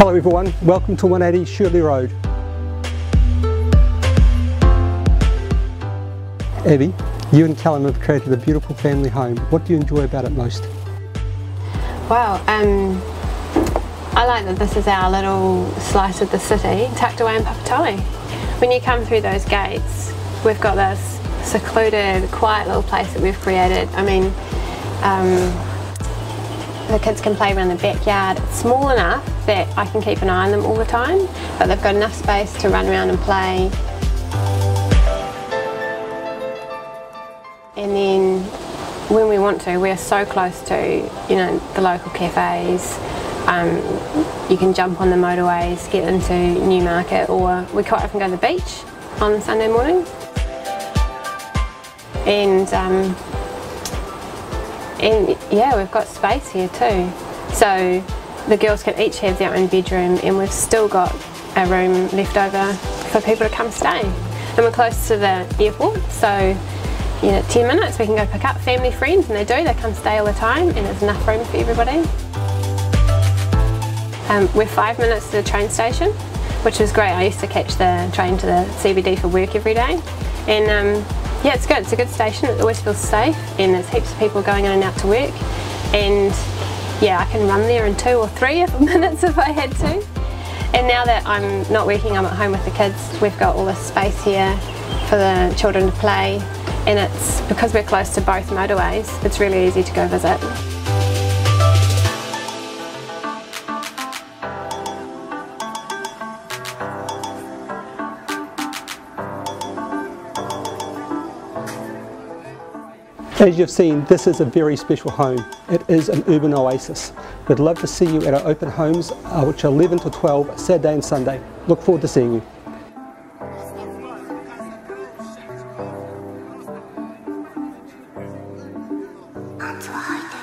Hello everyone, welcome to 180 Shirley Road. Abby, you and Callum have created a beautiful family home. What do you enjoy about it most? Wow, um, I like that this is our little slice of the city tucked away in Papatoetoe. When you come through those gates, we've got this secluded, quiet little place that we've created. I mean, um, the kids can play around the backyard. It's small enough that I can keep an eye on them all the time, but they've got enough space to run around and play. And then when we want to, we're so close to, you know, the local cafes. Um, you can jump on the motorways, get into Newmarket, or we quite often go to the beach on Sunday morning. And um, and yeah, we've got space here too. So the girls can each have their own bedroom and we've still got a room left over for people to come stay. And we're close to the airport, so know, 10 minutes we can go pick up family, friends, and they do, they come stay all the time and there's enough room for everybody. Um, we're five minutes to the train station, which is great. I used to catch the train to the CBD for work every day. And um, yeah, it's good. It's a good station. It always feels safe, and there's heaps of people going in and out to work. And yeah, I can run there in two or three minutes if I had to. And now that I'm not working, I'm at home with the kids. We've got all this space here for the children to play, and it's because we're close to both motorways. It's really easy to go visit. As you've seen, this is a very special home. It is an urban oasis. We'd love to see you at our open homes, uh, which are 11 to 12, Saturday and Sunday. Look forward to seeing you. That's why.